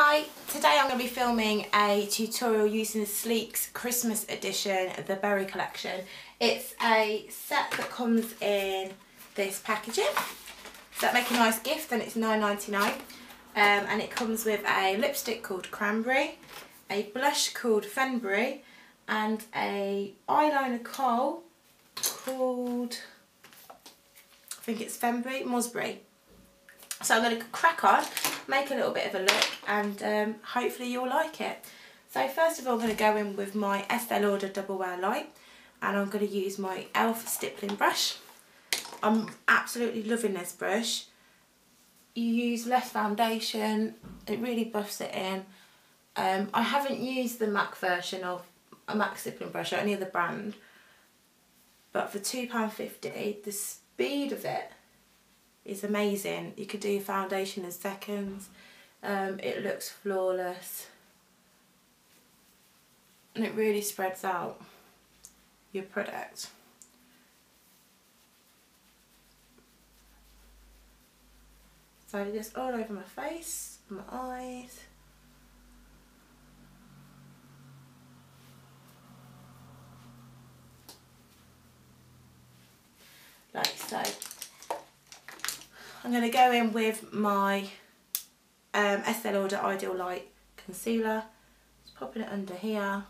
Hi, today I'm going to be filming a tutorial using Sleeks Christmas edition, the Berry Collection. It's a set that comes in this packaging. So that make a nice gift and it's $9.99. Um, and it comes with a lipstick called Cranberry, a blush called Fenbury, and a eyeliner kohl called, I think it's Fenbury, Mosbury. So I'm going to crack on, make a little bit of a look and um, hopefully you'll like it. So first of all I'm going to go in with my Estee Lauder Double Wear Light and I'm going to use my e.l.f. stippling brush. I'm absolutely loving this brush. You use less foundation, it really buffs it in. Um, I haven't used the MAC version of a MAC stippling brush, or any other brand, but for £2.50 the speed of it is amazing. You could do foundation in seconds. Um, it looks flawless. And it really spreads out your product. So just all over my face, my eyes. Like so. I'm going to go in with my um, Estee Lauder Ideal Light Concealer. Just popping it under here,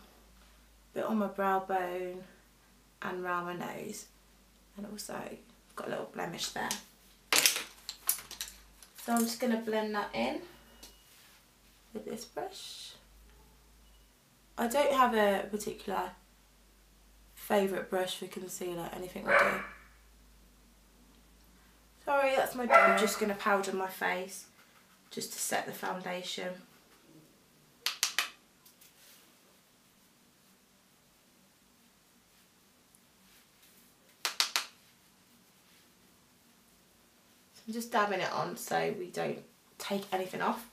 bit on my brow bone and round my nose. And also got a little blemish there. So I'm just going to blend that in with this brush. I don't have a particular favourite brush for concealer, anything will do. Sorry, that's my dog. I'm just going to powder my face just to set the foundation. So I'm just dabbing it on so we don't take anything off.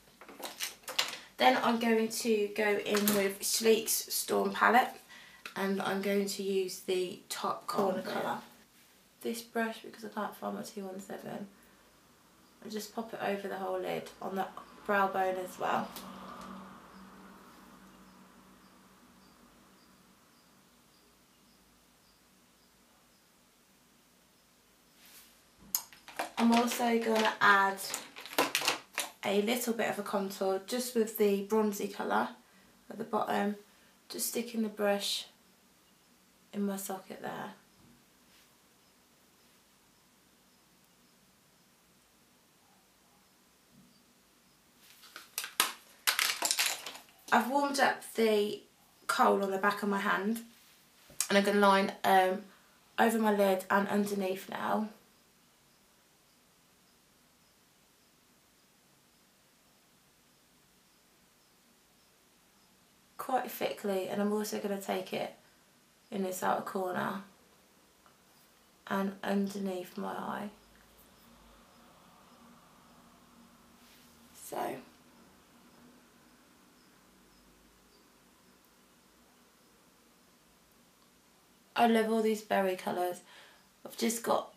Then I'm going to go in with Sleek's Storm Palette and I'm going to use the top corner oh, colour this brush because I can't find my 217 and just pop it over the whole lid on the brow bone as well. I'm also going to add a little bit of a contour just with the bronzy colour at the bottom, just sticking the brush in my socket there. I've warmed up the kohl on the back of my hand and I'm going to line um, over my lid and underneath now. Quite thickly and I'm also going to take it in this outer corner and underneath my eye. So I love all these berry colours. I've just got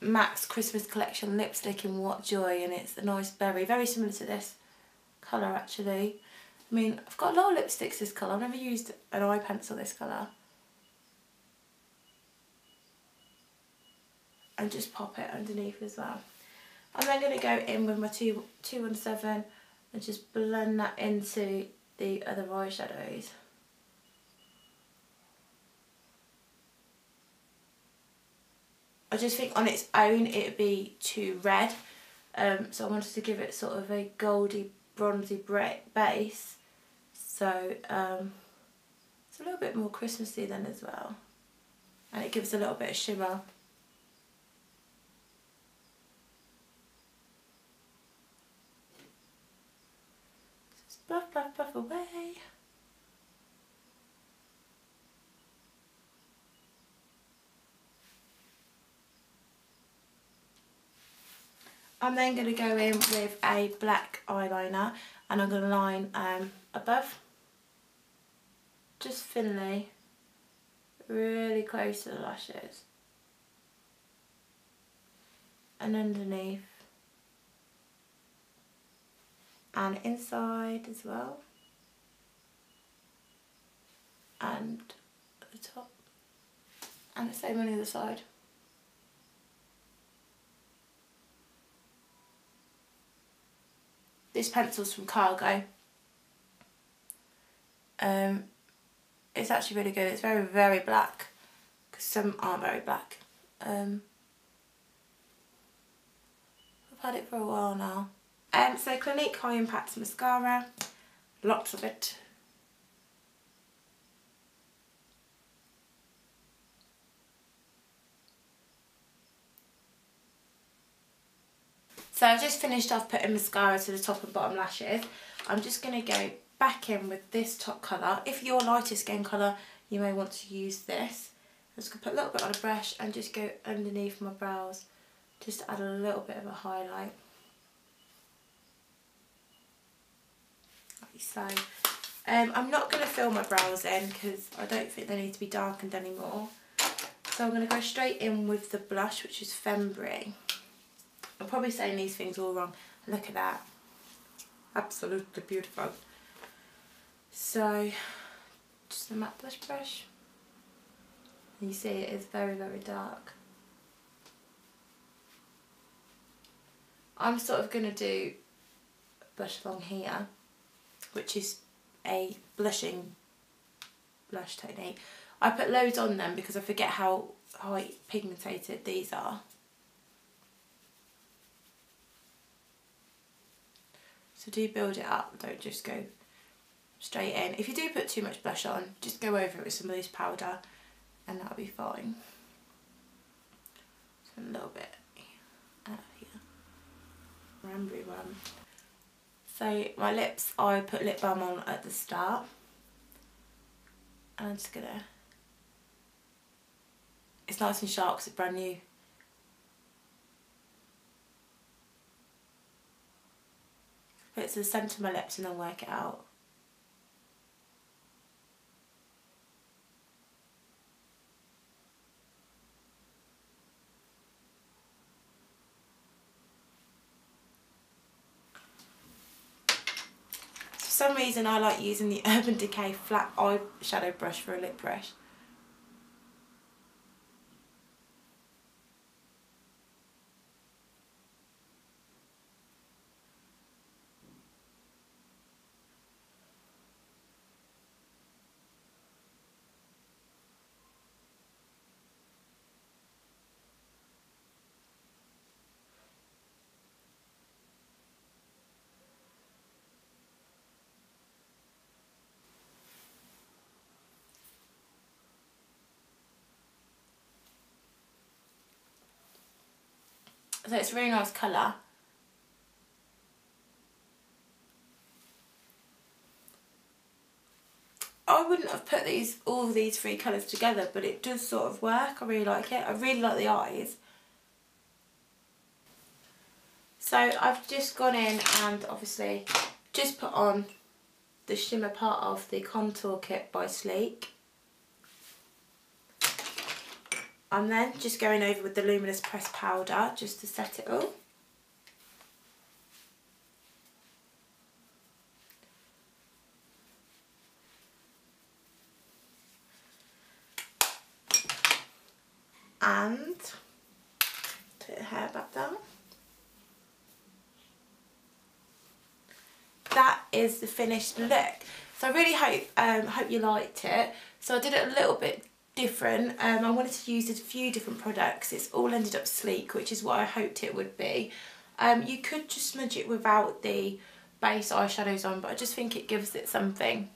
MAC's Christmas Collection lipstick in What Joy and it's a nice berry, very similar to this colour actually. I mean, I've got a lot of lipsticks this colour, I've never used an eye pencil this colour. And just pop it underneath as well. I'm then going to go in with my 2, 217 and just blend that into the other eyeshadows. I just think on its own it would be too red. Um, so I wanted to give it sort of a goldy, bronzy base. So um, it's a little bit more Christmassy then as well. And it gives a little bit of shimmer. I'm then going to go in with a black eyeliner and I'm going to line um, above, just thinly, really close to the lashes. And underneath. And inside as well. And at the top. And the same on the other side. This pencil's from Cargo. Um, it's actually really good. It's very, very black because some aren't very black. Um, I've had it for a while now. Um, so Clinique High Impact Mascara, lots of it. So I've just finished off putting mascara to the top and bottom lashes. I'm just going to go back in with this top colour. If you're lighter skin colour, you may want to use this. I'm just going to put a little bit on a brush and just go underneath my brows. Just to add a little bit of a highlight. Like so. Um, I'm not going to fill my brows in because I don't think they need to be darkened anymore. So I'm going to go straight in with the blush, which is Fembry. I'm probably saying these things all wrong. Look at that. Absolutely beautiful. So, just a matte blush brush. You see it is very, very dark. I'm sort of going to do blush along here, which is a blushing blush technique. I put loads on them because I forget how, how pigmented these are. So do build it up, don't just go straight in. If you do put too much blush on, just go over it with some loose powder and that'll be fine. So a little bit out here. Rambury one. So my lips, I put lip balm on at the start. And I'm just gonna, it's nice and sharp because it's brand new. Put it to the centre of my lips and then work it out. For some reason I like using the Urban Decay flat eyeshadow brush for a lip brush. So it's a really nice colour. I wouldn't have put these all these three colours together, but it does sort of work. I really like it. I really like the eyes. So I've just gone in and obviously just put on the shimmer part of the contour kit by Sleek. I'm then just going over with the Luminous Press Powder just to set it all. And put the hair back down. That is the finished look. So I really hope um, hope you liked it. So I did it a little bit different. Um, I wanted to use a few different products. It's all ended up sleek, which is what I hoped it would be. Um, you could just smudge it without the base eyeshadows on, but I just think it gives it something.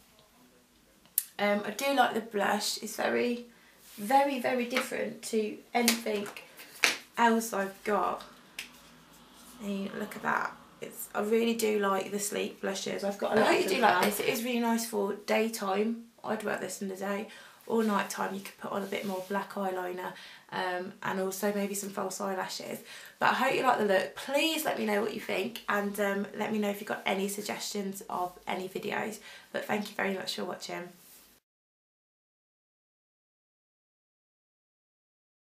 Um, I do like the blush. It's very, very, very different to anything else I've got. And look at that. It's, I really do like the sleek blushes. I've got a lot I hope you do like this. It is really nice for daytime. I'd wear this in the day or night time you could put on a bit more black eyeliner um, and also maybe some false eyelashes. But I hope you like the look. Please let me know what you think and um, let me know if you've got any suggestions of any videos. But thank you very much for watching